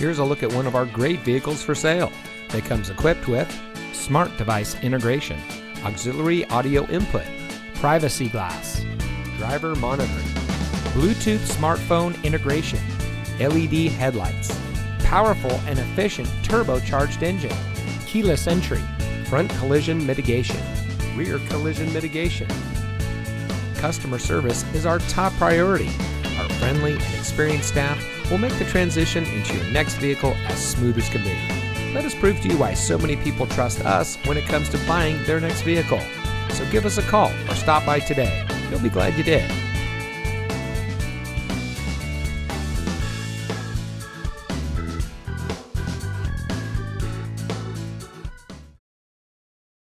Here's a look at one of our great vehicles for sale. It comes equipped with smart device integration, auxiliary audio input, privacy glass, driver monitoring, Bluetooth smartphone integration, LED headlights, powerful and efficient turbocharged engine, keyless entry, front collision mitigation, rear collision mitigation. Customer service is our top priority. Our friendly and experienced staff will make the transition into your next vehicle as smooth as can be. Let us prove to you why so many people trust us when it comes to buying their next vehicle. So give us a call or stop by today. You'll be glad you did.